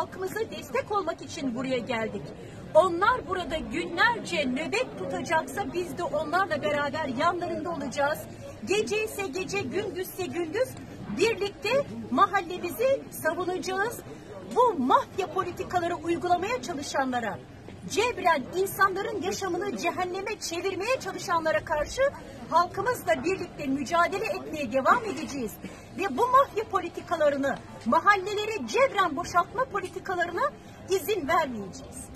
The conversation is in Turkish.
halkımıza destek olmak için buraya geldik. Onlar burada günlerce nöbet tutacaksa biz de onlarla beraber yanlarında olacağız. Gece ise gece, gündüzse gündüz birlikte mahallemizi savunacağız. Bu mafya politikaları uygulamaya çalışanlara, cebren insanların yaşamını cehenneme çevirmeye çalışanlara karşı halkımızla birlikte mücadele etmeye devam edeceğiz. Ve bu mafya politikalarını, mahalleleri cebren boşaltma politikalarına izin vermeyeceğiz.